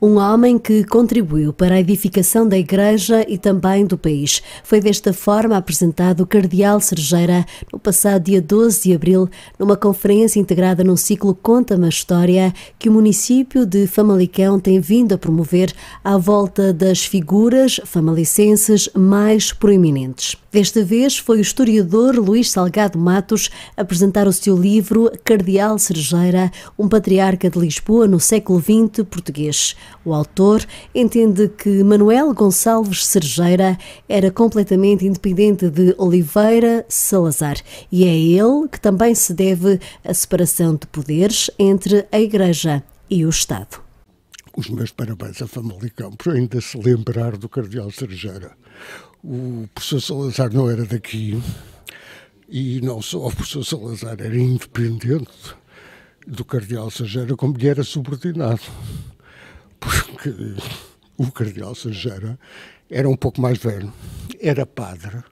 Um homem que contribuiu para a edificação da Igreja e também do país. Foi desta forma apresentado o Cardeal Sergeira no passado dia 12 de abril, numa conferência integrada num ciclo Conta-me a História que o município de Famalicão tem vindo a promover à volta das figuras famalicenses mais proeminentes. Desta vez foi o historiador Luís Salgado Matos apresentar o seu livro Cardeal Sergeira, um patriarca de Lisboa no século XX português. O autor entende que Manuel Gonçalves Sergeira era completamente independente de Oliveira Salazar e é ele que também se deve a separação de poderes entre a Igreja e o Estado. Os meus parabéns a Famalicão por ainda se lembrar do Cardeal Sergeira o professor Salazar não era daqui e não só o professor Salazar era independente do cardeal Sagera, como lhe era subordinado. Porque o cardeal Sagera era um pouco mais velho, era padre,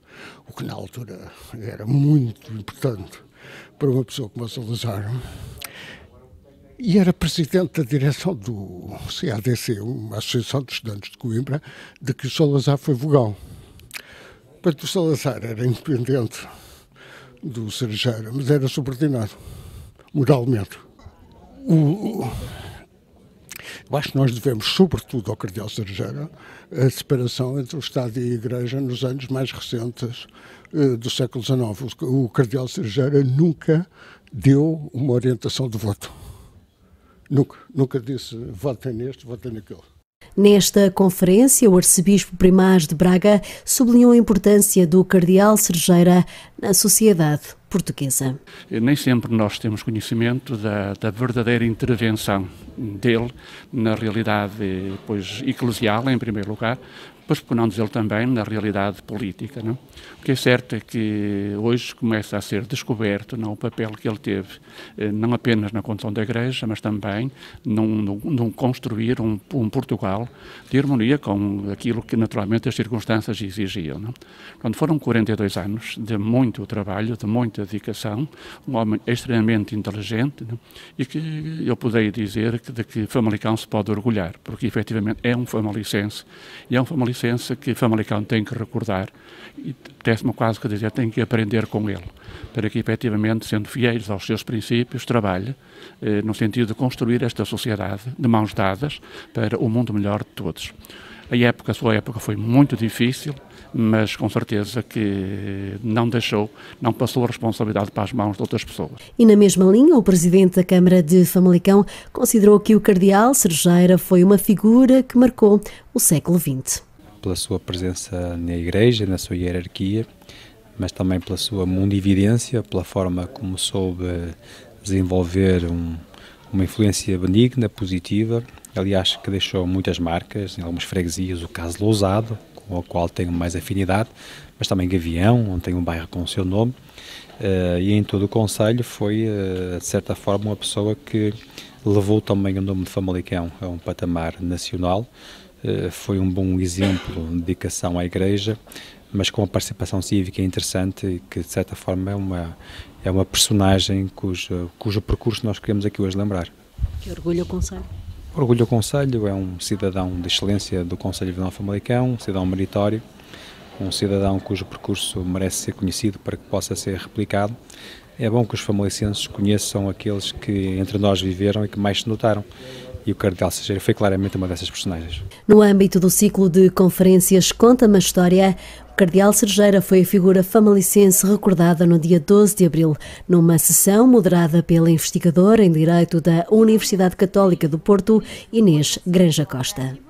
o que na altura era muito importante para uma pessoa como o Salazar. E era presidente da direção do CADC, uma Associação de Estudantes de Coimbra, de que o Salazar foi vogal. Portanto, o Salazar era independente do Cerejeira, mas era subordinado, moralmente. O, eu acho que nós devemos, sobretudo ao Cardeal Cerejeira, a separação entre o Estado e a Igreja nos anos mais recentes uh, do século XIX. O, o Cardeal Cerejeira nunca deu uma orientação de voto. Nunca, nunca disse votem neste, votem naquele. Nesta conferência, o arcebispo primaz de Braga sublinhou a importância do cardeal Sergeira na sociedade portuguesa. Nem sempre nós temos conhecimento da, da verdadeira intervenção dele na realidade pois, eclesial, em primeiro lugar, mas por não dizer também na realidade política. Não? O que é certo é que hoje começa a ser descoberto não, o papel que ele teve, eh, não apenas na condução da Igreja, mas também num, num, construir um, um, Portugal de harmonia com aquilo que naturalmente as circunstâncias exigiam. Não? Foram 42 anos de muito trabalho, de muita dedicação, um homem extremamente inteligente e que eu poderia dizer que, de que Famalicão se pode orgulhar, porque efetivamente é um famalicense e é um famalicense que Famalicão tem que recordar e apetece-me quase que dizer tem que aprender com ele, para que efetivamente, sendo fiéis aos seus princípios, trabalhe eh, no sentido de construir esta sociedade de mãos dadas para o mundo melhor de todos. A época, a sua época foi muito difícil, mas com certeza que não deixou, não passou a responsabilidade para as mãos de outras pessoas. E na mesma linha, o presidente da Câmara de Famalicão considerou que o cardeal Sergeira foi uma figura que marcou o século XX pela sua presença na Igreja, na sua hierarquia, mas também pela sua mundividência, pela forma como soube desenvolver um, uma influência benigna, positiva, aliás, que deixou muitas marcas em algumas freguesias, o caso Lousado, com o qual tenho mais afinidade, mas também Gavião, onde tem um bairro com o seu nome, uh, e em todo o Conselho foi, uh, de certa forma, uma pessoa que levou também o nome de Famalicão a um patamar nacional, eh, foi um bom exemplo de dedicação à Igreja, mas com uma participação cívica interessante e que, de certa forma, é uma, é uma personagem cujo, cujo percurso nós queremos aqui hoje lembrar. Que orgulho o Conselho. Orgulho o Conselho, é um cidadão de excelência do Conselho Vila Famalicão, um cidadão meritório, um cidadão cujo percurso merece ser conhecido para que possa ser replicado. É bom que os famalicenses conheçam aqueles que entre nós viveram e que mais se notaram e o Cardeal Sageiro foi claramente uma dessas personagens. No âmbito do ciclo de conferências Conta uma História, o Cardeal Sergeira foi a figura famalicense recordada no dia 12 de abril, numa sessão moderada pela investigadora em Direito da Universidade Católica do Porto, Inês Granja Costa.